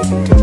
Thank